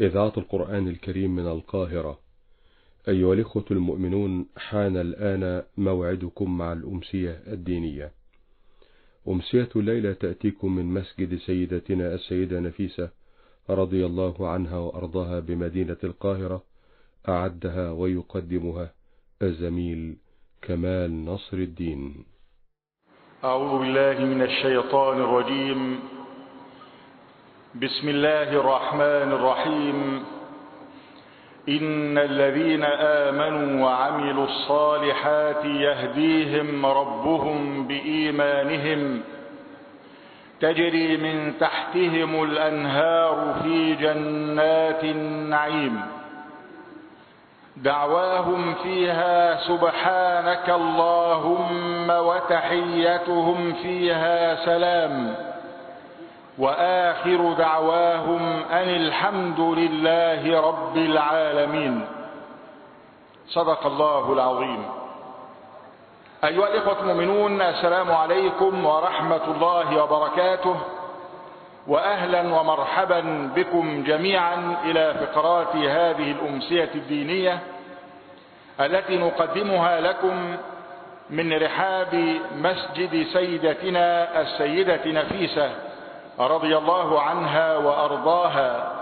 إذاعة القرآن الكريم من القاهرة. أيها الإخوة المؤمنون حان الآن موعدكم مع الأمسية الدينية. أمسية الليلة تأتيكم من مسجد سيدتنا السيدة نفيسة رضي الله عنها وأرضاها بمدينة القاهرة أعدها ويقدمها الزميل كمال نصر الدين. أعوذ بالله من الشيطان الرجيم. بسم الله الرحمن الرحيم. إن الذين آمنوا وعملوا الصالحات يهديهم ربهم بإيمانهم. تجري من تحتهم الأنهار في جنات النعيم. دعواهم فيها سبحانك اللهم وتحيتهم فيها سلام. وآخر دعواهم أن الحمد لله رب العالمين. صدق الله العظيم. أيها الإخوة المؤمنون السلام عليكم ورحمة الله وبركاته. وأهلا ومرحبا بكم جميعا إلى فقرات هذه الأمسية الدينية التي نقدمها لكم من رحاب مسجد سيدتنا السيدة نفيسة رضي الله عنها وأرضاها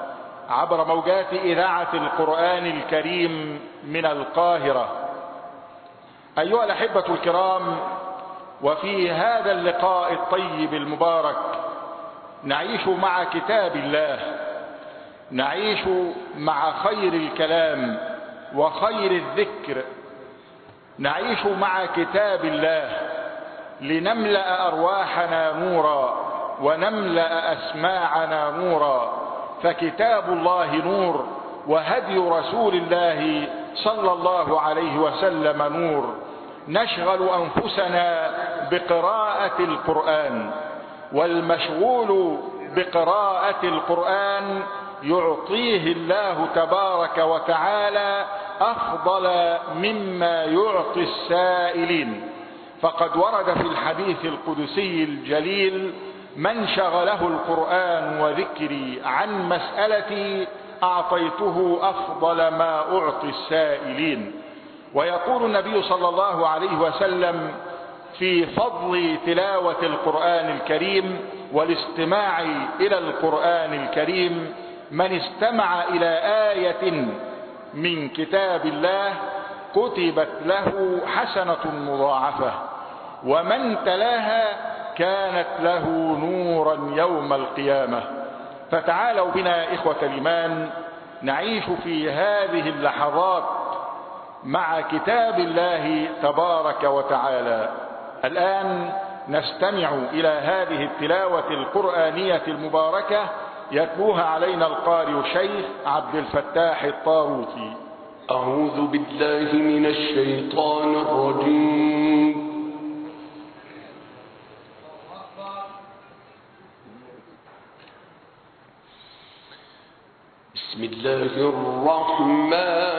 عبر موجات إذاعة القرآن الكريم من القاهرة. أيها الأحبة الكرام وفي هذا اللقاء الطيب المبارك نعيش مع كتاب الله نعيش مع خير الكلام وخير الذكر نعيش مع كتاب الله لنملأ أرواحنا نورا. ونملأ أسماعنا نورا فكتاب الله نور وهدي رسول الله صلى الله عليه وسلم نور. نشغل أنفسنا بقراءة القرآن والمشغول بقراءة القرآن يعطيه الله تبارك وتعالى أفضل مما يعطي السائلين. فقد ورد في الحديث القدسي الجليل من شغله القرآن وذكري عن مسألتي أعطيته أفضل ما أعطي السائلين. ويقول النبي صلى الله عليه وسلم في فضل تلاوة القرآن الكريم والاستماع إلى القرآن الكريم من استمع إلى آية من كتاب الله كتبت له حسنة مضاعفة ومن تلاها كانت له نورا يوم القيامة. فتعالوا بنا إخوة الإيمان نعيش في هذه اللحظات مع كتاب الله تبارك وتعالى. الآن نستمع إلى هذه التلاوة القرآنية المباركة يتلوها علينا القارئ الشيخ عبد الفتاح الطاروطي أعوذ بالله من الشيطان الرجيم بسم الله الرحمن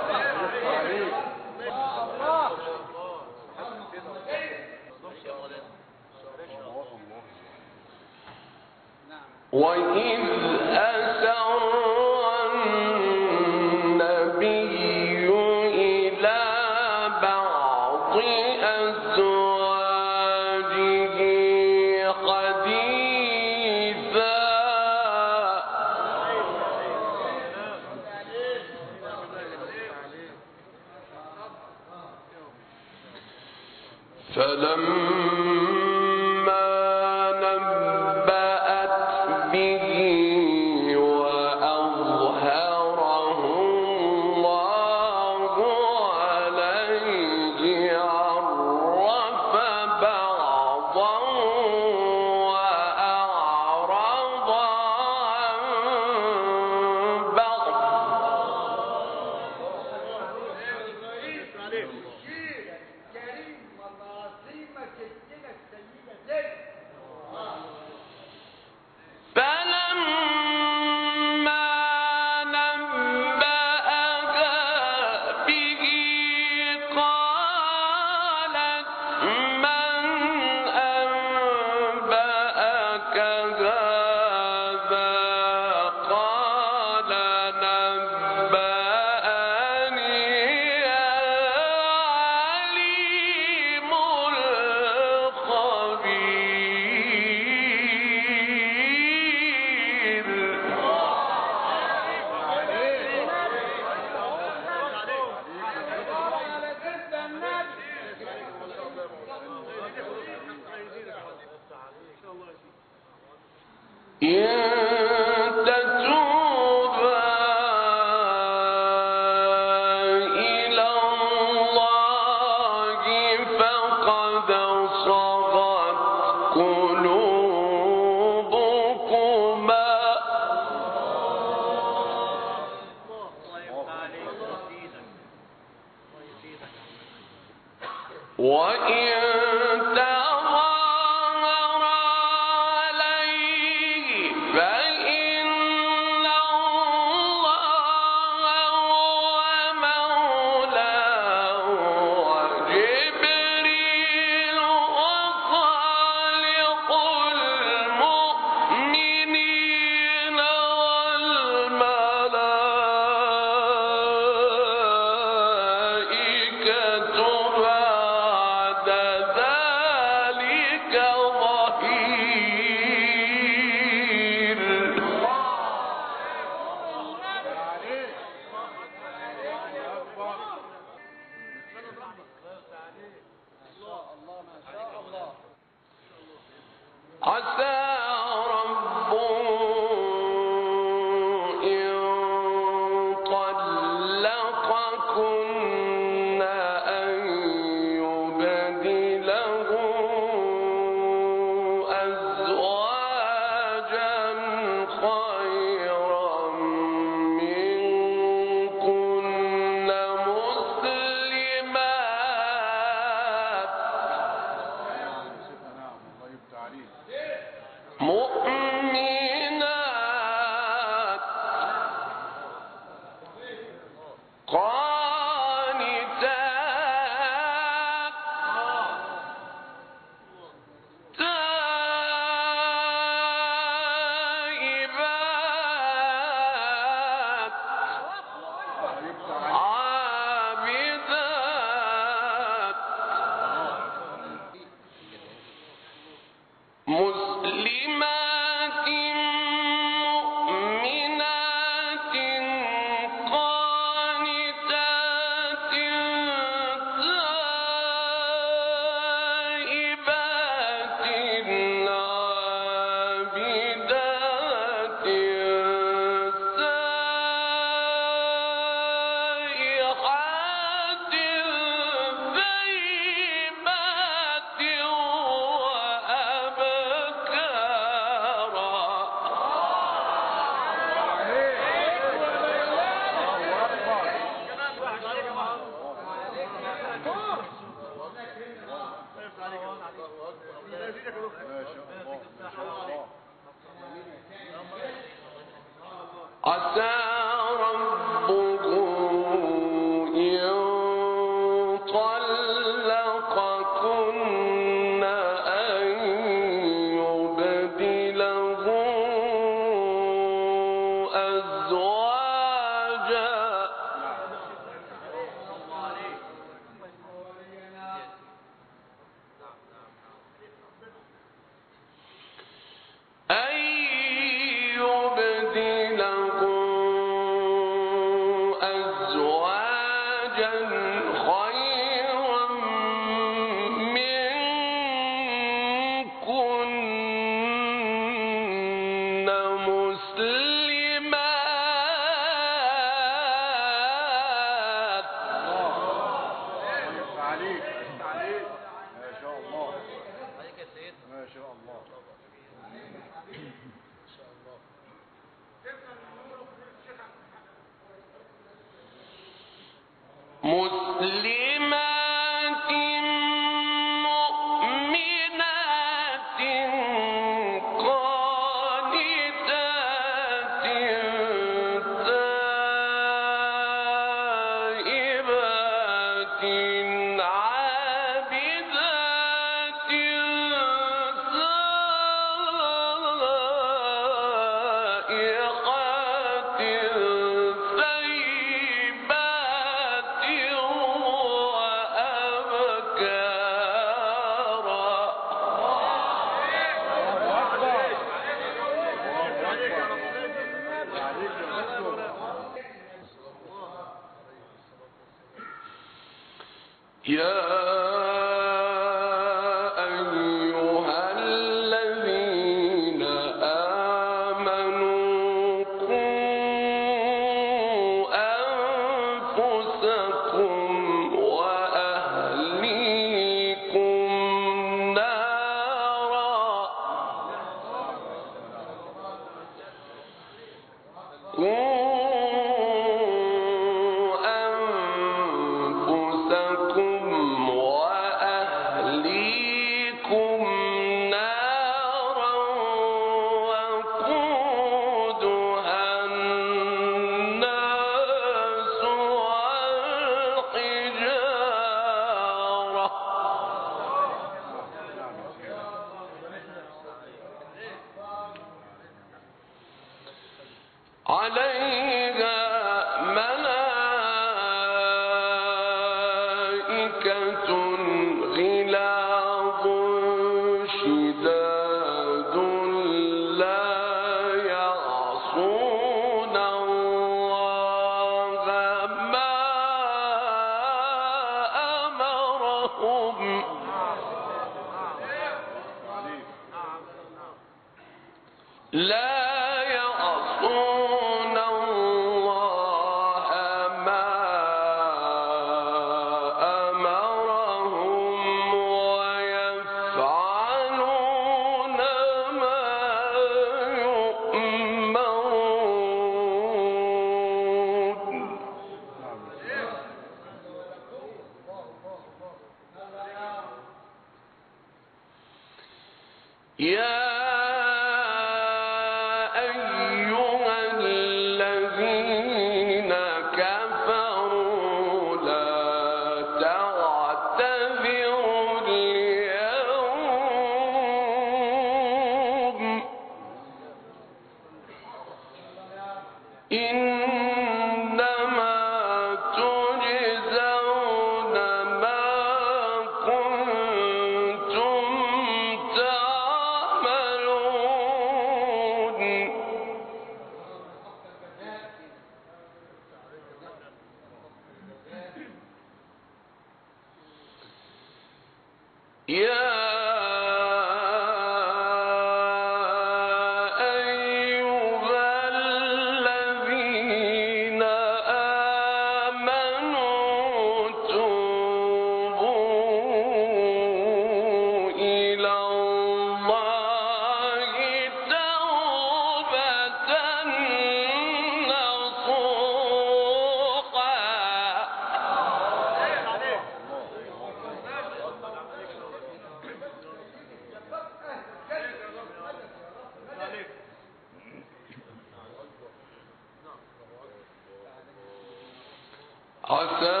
عسى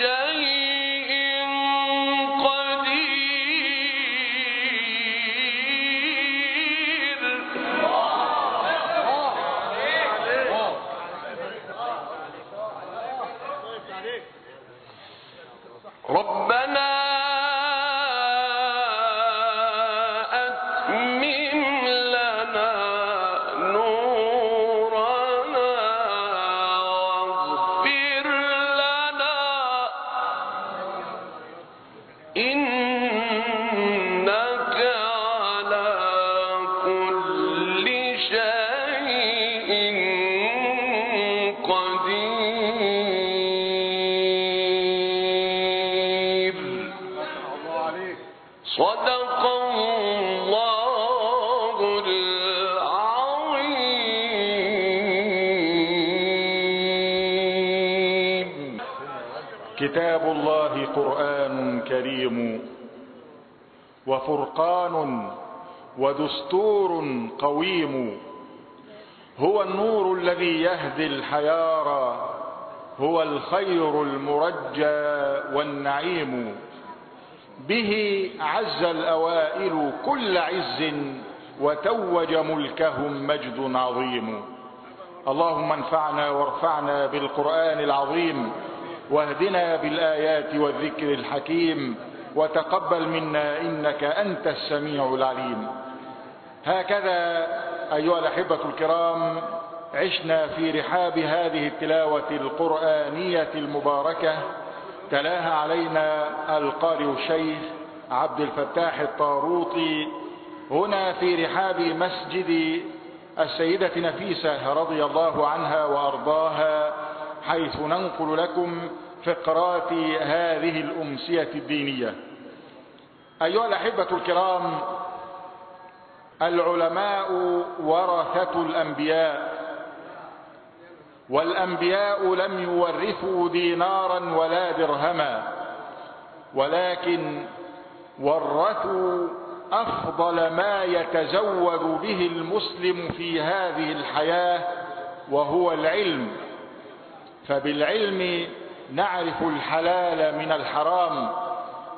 شيء وفرقان ودستور قويم هو النور الذي يهدي الحيارى هو الخير المرجى والنعيم. به عز الأوائل كل عز وتوج ملكهم مجد عظيم. اللهم انفعنا وارفعنا بالقرآن العظيم واهدنا بالآيات والذكر الحكيم. وتقبل منا إنك أنت السميع العليم. هكذا أيها الأحبة الكرام عشنا في رحاب هذه التلاوة القرآنية المباركة تلاها علينا القارئ الشيخ عبد الفتاح الطاروطي هنا في رحاب مسجد السيدة نفيسة رضي الله عنها وأرضاها حيث ننقل لكم فقرات هذه الأمسية الدينية. أيها الأحبة الكرام العلماء ورثة الأنبياء. والأنبياء لم يورثوا دينارا ولا درهما ولكن ورثوا أفضل ما يتزود به المسلم في هذه الحياة وهو العلم. فبالعلم نعرف الحلال من الحرام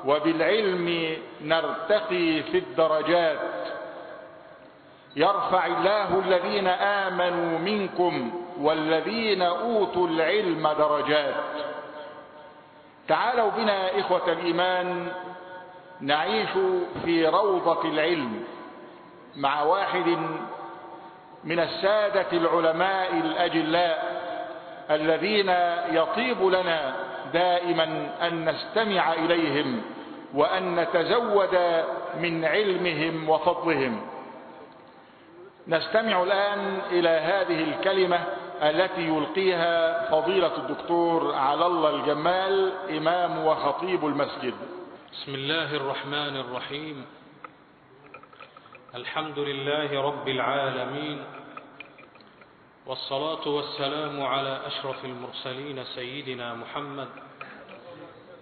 وبالعلم نرتقي في الدرجات. يرفع الله الذين آمنوا منكم والذين أوتوا العلم درجات. تعالوا بنا إخوة الإيمان نعيش في روضة العلم مع واحد من السادة العلماء الأجلاء. الذين يطيب لنا دائما أن نستمع إليهم وأن نتزود من علمهم وفضلهم. نستمع الآن إلى هذه الكلمة التي يلقيها فضيلة الدكتور على الله الجمال إمام وخطيب المسجد. بسم الله الرحمن الرحيم. الحمد لله رب العالمين والصلاة والسلام على أشرف المرسلين سيدنا محمد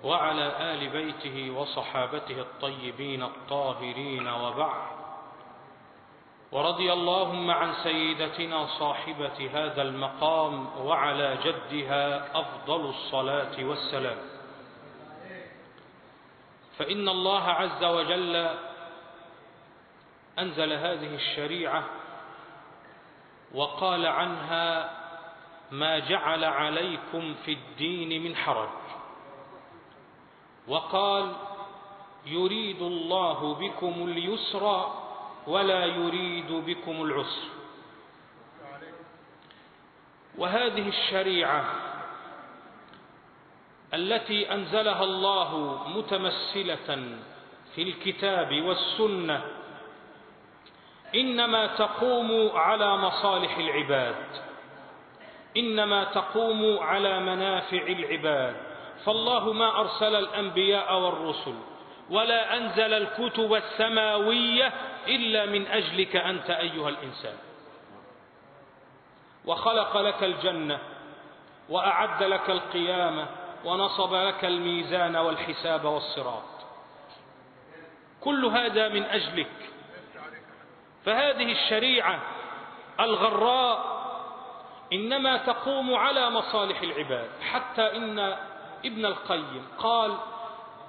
وعلى آل بيته وصحابته الطيبين الطاهرين وبعد. ورضي اللهم عن سيدتنا صاحبة هذا المقام وعلى جدها أفضل الصلاة والسلام. فإن الله عز وجل أنزل هذه الشريعة وقال عنها ما جعل عليكم في الدين من حرج. وقال يريد الله بكم اليسر ولا يريد بكم العسر. وهذه الشريعة التي أنزلها الله متمثلة في الكتاب والسنة إنما تقوم على مصالح العباد. إنما تقوم على منافع العباد. فالله ما أرسل الأنبياء والرسل ولا أنزل الكتب السماوية إلا من أجلك أنت أيها الإنسان. وخلق لك الجنة وأعد لك القيامة ونصب لك الميزان والحساب والصراط. كل هذا من أجلك فهذه الشريعة الغراء إنما تقوم على مصالح العباد. حتى إن ابن القيم قال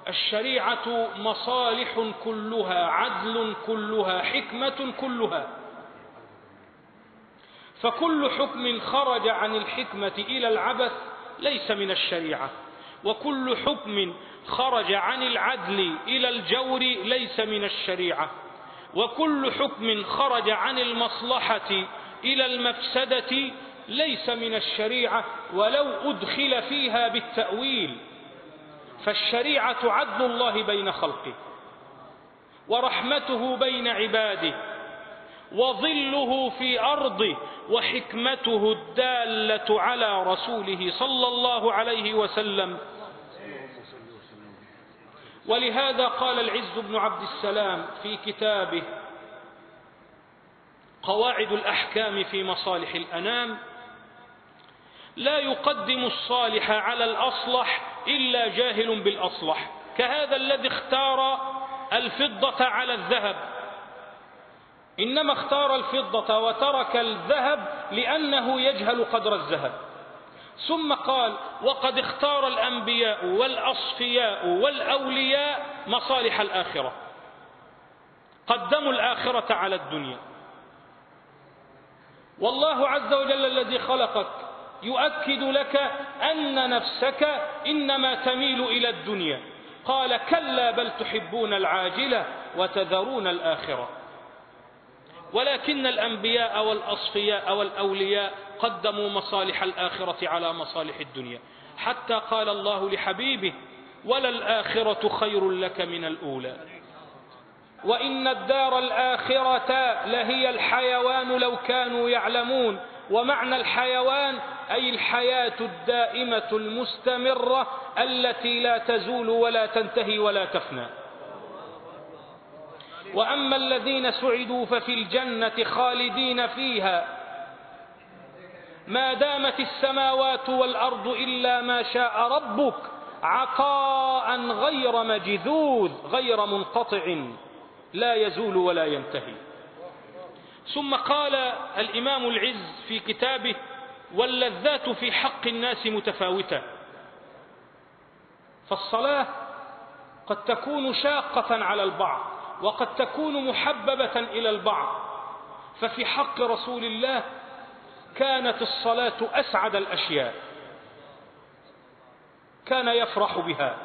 الشريعة مصالح كلها عدل كلها حكمة كلها. فكل حكم خرج عن الحكمة إلى العبث ليس من الشريعة. وكل حكم خرج عن العدل إلى الجور ليس من الشريعة. وكل حكم خرج عن المصلحة إلى المفسدة ليس من الشريعة ولو أدخل فيها بالتأويل. فالشريعة عدل الله بين خلقه ورحمته بين عباده وظله في أرضه وحكمته الدالة على رسوله صلى الله عليه وسلم ولهذا قال العز بن عبد السلام في كتابه قواعد الأحكام في مصالح الأنام لا يقدم الصالح على الأصلح إلا جاهل بالأصلح. كهذا الذي اختار الفضة على الذهب. إنما اختار الفضة وترك الذهب لأنه يجهل قدر الذهب. ثم قال وقد اختار الأنبياء والأصفياء والأولياء مصالح الآخرة. قدموا الآخرة على الدنيا. والله عز وجل الذي خلقك يؤكد لك أن نفسك إنما تميل إلى الدنيا. قال كلا بل تحبون العاجلة وتذرون الآخرة. ولكن الأنبياء والأصفياء والأولياء قدموا مصالح الآخرة على مصالح الدنيا. حتى قال الله لحبيبه وللآخرة خير لك من الأولى. وإن الدار الآخرة لهي الحيوان لو كانوا يعلمون. ومعنى الحيوان أي الحياة الدائمة المستمرة التي لا تزول ولا تنتهي ولا تفنى. وأما الذين سعدوا ففي الجنة خالدين فيها. ما دامت السماوات والأرض إلا ما شاء ربك عطاء غير مجذوذ غير منقطع لا يزول ولا ينتهي. ثم قال الإمام العز في كتابه واللذات في حق الناس متفاوتة. فالصلاة قد تكون شاقة على البعض. وقد تكون محببة إلى البعض. ففي حق رسول الله كانت الصلاة أسعد الأشياء. كان يفرح بها.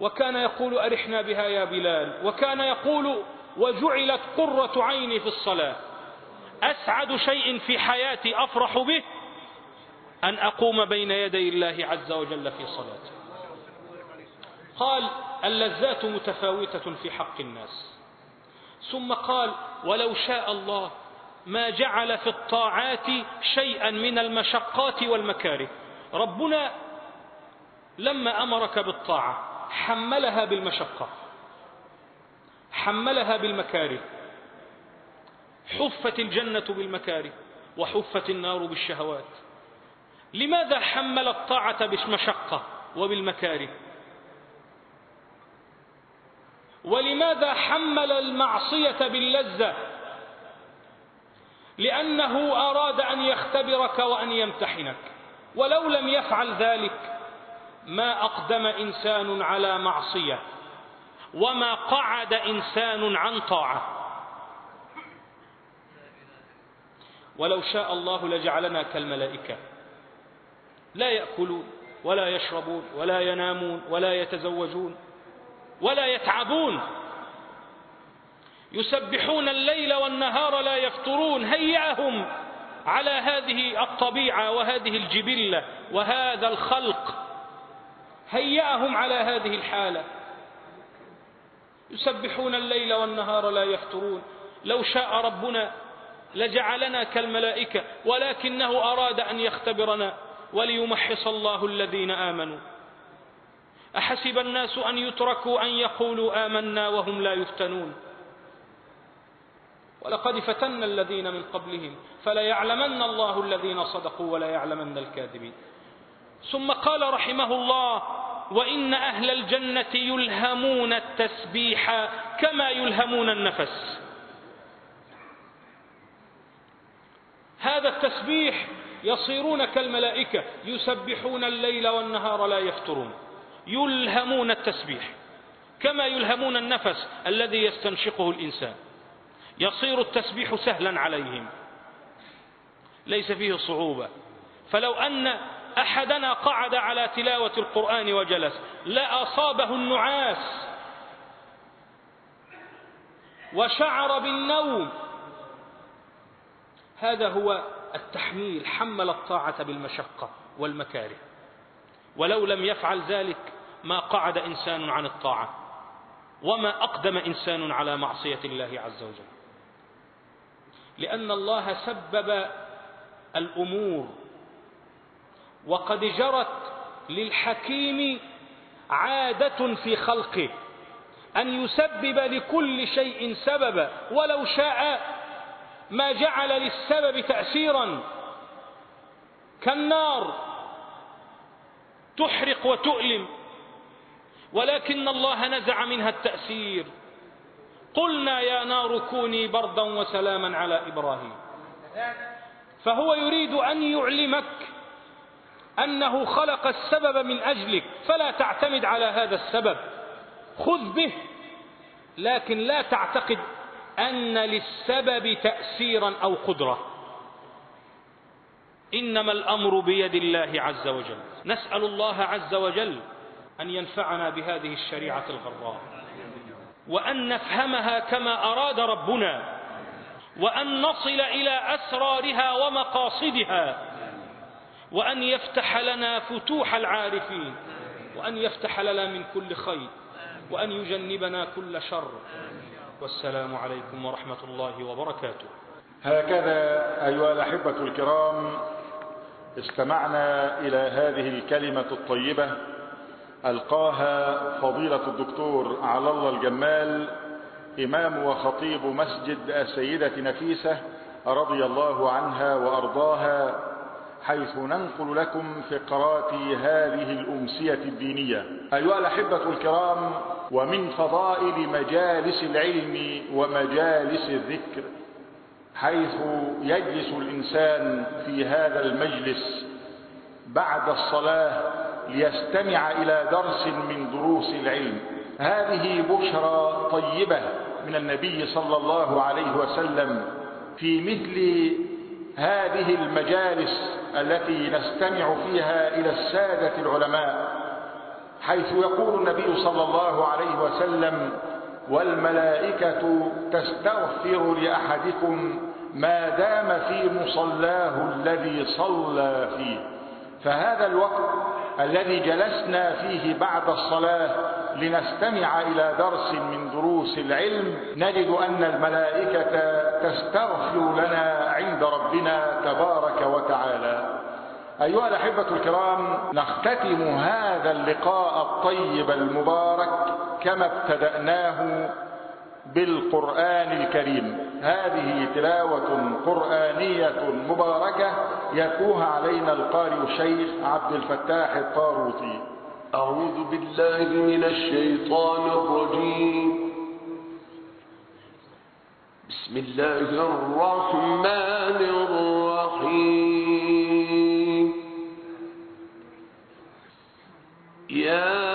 وكان يقول أرحنا بها يا بلال. وكان يقول وجعلت قرة عيني في الصلاة. أسعد شيء في حياتي أفرح به أن أقوم بين يدي الله عز وجل في صلاتي قال اللذات متفاوتة في حق الناس. ثم قال ولو شاء الله ما جعل في الطاعات شيئا من المشقات والمكاره. ربنا لما أمرك بالطاعة حملها بالمشقة حملها بالمكاره. حفت الجنة بالمكاره وحفت النار بالشهوات. لماذا حمل الطاعة بالمشقة وبالمكاره؟ ولماذا حمل المعصية باللذة؟ لأنه أراد أن يختبرك وأن يمتحنك. ولو لم يفعل ذلك ما أقدم إنسان على معصية وما قعد إنسان عن طاعة. ولو شاء الله لجعلنا كالملائكة. لا يأكلون ولا يشربون ولا ينامون ولا يتزوجون. ولا يتعبون. يسبحون الليل والنهار لا يفترون هيئهم على هذه الطبيعة وهذه الجبلة وهذا الخلق. هيأهم على هذه الحالة. يسبحون الليل والنهار لا يفترون. لو شاء ربنا لجعلنا كالملائكة ولكنه أراد أن يختبرنا وليمحص الله الذين آمنوا. أحسب الناس أن يتركوا أن يقولوا آمنا وهم لا يفتنون. ولقد فتنا الذين من قبلهم فليعلمن الله الذين صدقوا ولا يعلمن الكاذبين. ثم قال رحمه الله وإن أهل الجنة يلهمون التسبيح كما يلهمون النفس. هذا التسبيح يصيرون كالملائكة يسبحون الليل والنهار لا يفترون. يلهمون التسبيح كما يلهمون النفس الذي يستنشقه الإنسان. يصير التسبيح سهلا عليهم. ليس فيه صعوبة. فلو أن أحدنا قعد على تلاوة القرآن وجلس لأصابه النعاس وشعر بالنوم. هذا هو التحميل. حمل الطاعة بالمشقة والمكاره. ولو لم يفعل ذلك ما قعد إنسان عن الطاعة وما أقدم إنسان على معصية الله عز وجل. لأن الله سبب الأمور وقد جرت للحكيم عادة في خلقه أن يسبب لكل شيء سببا ولو شاء ما جعل للسبب تأثيرا. كالنار تحرق وتؤلم. ولكن الله نزع منها التأثير. قلنا يا نار كوني بردا وسلاما على إبراهيم. فهو يريد أن يعلمك أنه خلق السبب من أجلك فلا تعتمد على هذا السبب. خذ به لكن لا تعتقد أن للسبب تأثيرا أو قدرة. إنما الأمر بيد الله عز وجل. نسأل الله عز وجل أن ينفعنا بهذه الشريعة الغراء. وأن نفهمها كما أراد ربنا. وأن نصل إلى أسرارها ومقاصدها. وأن يفتح لنا فتوح العارفين. وأن يفتح لنا من كل خير. وأن يجنبنا كل شر. والسلام عليكم ورحمة الله وبركاته. هكذا أيها الأحبة الكرام استمعنا إلى هذه الكلمة الطيبة ألقاها فضيلة الدكتور على الله الجمال إمام وخطيب مسجد السيدة نفيسة رضي الله عنها وأرضاها حيث ننقل لكم فقرات هذه الأمسية الدينية. أيها الأحبة الكرام ومن فضائل مجالس العلم ومجالس الذكر حيث يجلس الإنسان في هذا المجلس بعد الصلاة ليستمع إلى درس من دروس العلم. هذه بشرى طيبة من النبي صلى الله عليه وسلم في مثل هذه المجالس التي نستمع فيها إلى السادة العلماء حيث يقول النبي صلى الله عليه وسلم والملائكة تستغفر لأحدكم ما دام في مصلاه الذي صلى فيه. فهذا الوقت الذي جلسنا فيه بعد الصلاة لنستمع إلى درس من دروس العلم نجد أن الملائكة تستغفر لنا عند ربنا تبارك وتعالى. أيها الأحبة الكرام نختتم هذا اللقاء الطيب المبارك كما ابتدأناه بالقرآن الكريم. هذه تلاوة قرآنية مباركة يتلوها علينا القارئ الشيخ عبد الفتاح الطاروطي أعوذ بالله من الشيطان الرجيم. بسم الله الرحمن الرحيم. يا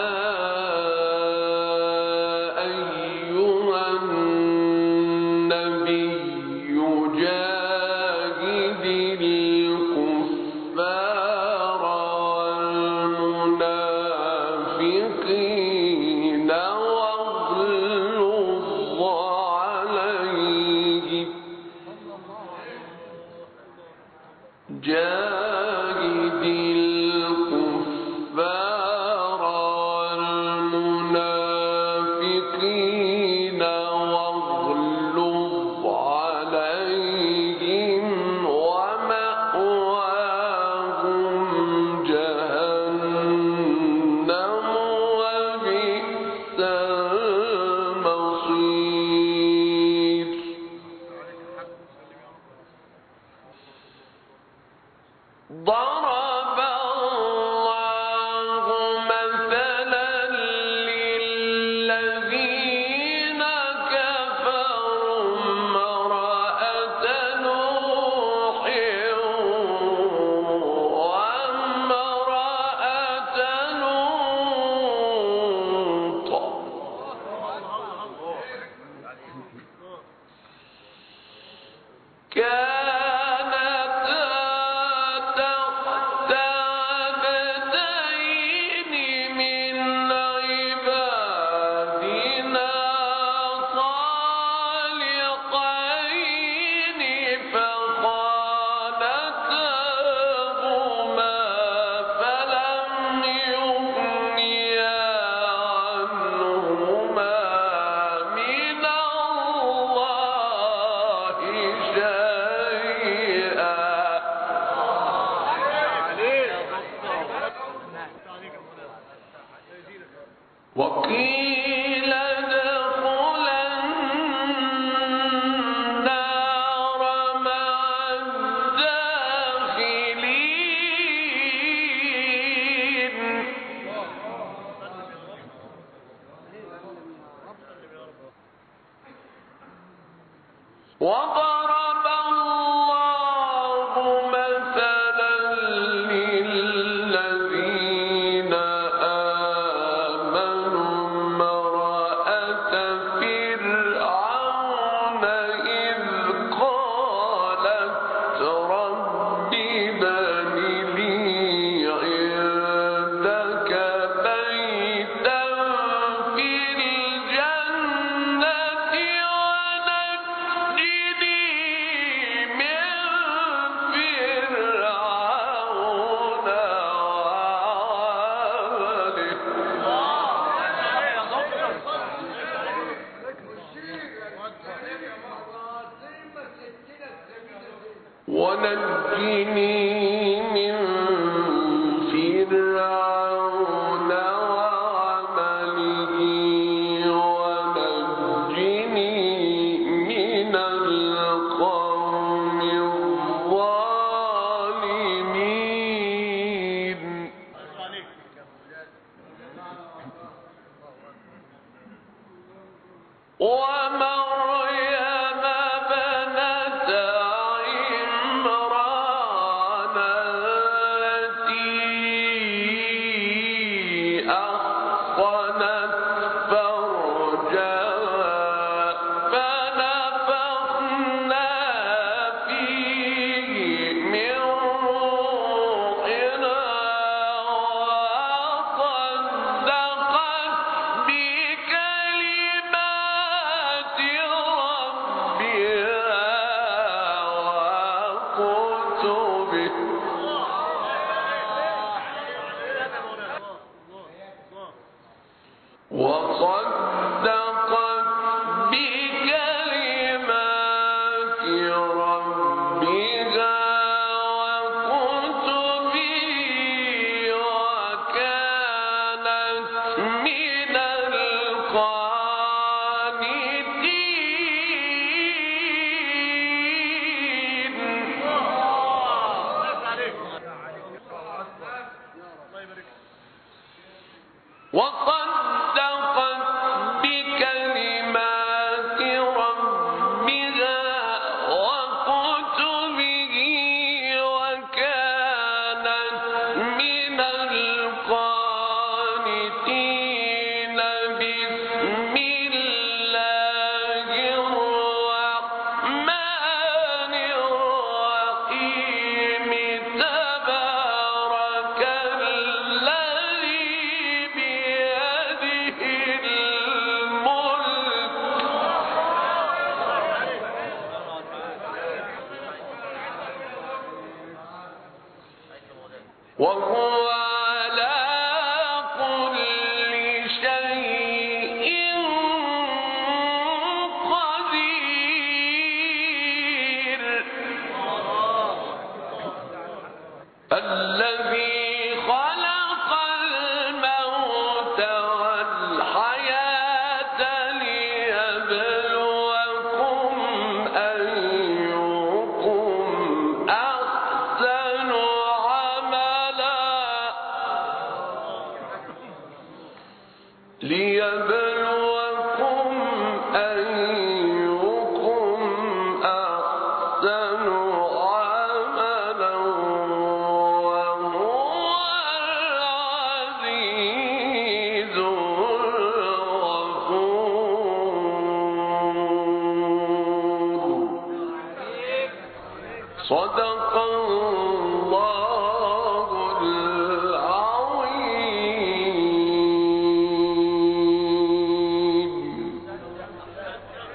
我们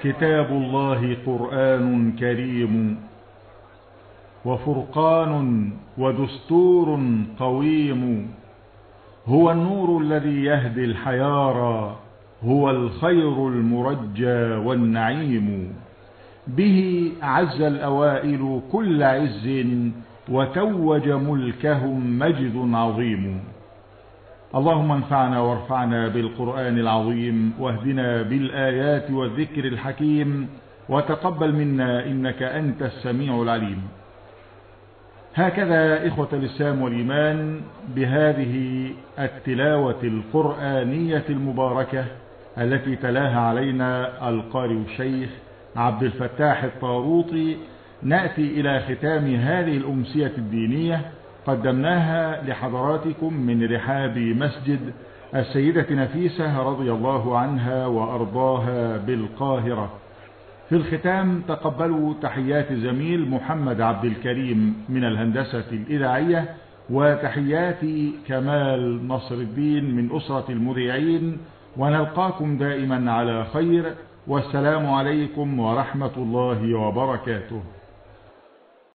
كتاب الله قرآن كريم وفرقان ودستور قويم. هو النور الذي يهدي الحيارى هو الخير المرجى والنعيم. به عز الأوائل كل عز وتوج ملكهم مجد عظيم. اللهم انفعنا وارفعنا بالقرآن العظيم واهدنا بالآيات والذكر الحكيم وتقبل منا إنك أنت السميع العليم. هكذا إخوة الإسلام والإيمان بهذه التلاوة القرآنية المباركة التي تلاها علينا القارئ الشيخ عبد الفتاح الطاروطي نأتي إلى ختام هذه الأمسية الدينية. قدمناها لحضراتكم من رحاب مسجد السيدة نفيسة رضي الله عنها وأرضاها بالقاهرة. في الختام تقبلوا تحيات زميل محمد عبد الكريم من الهندسة الإذاعية وتحيات كمال نصر الدين من أسرة المذيعين ونلقاكم دائما على خير والسلام عليكم ورحمة الله وبركاته.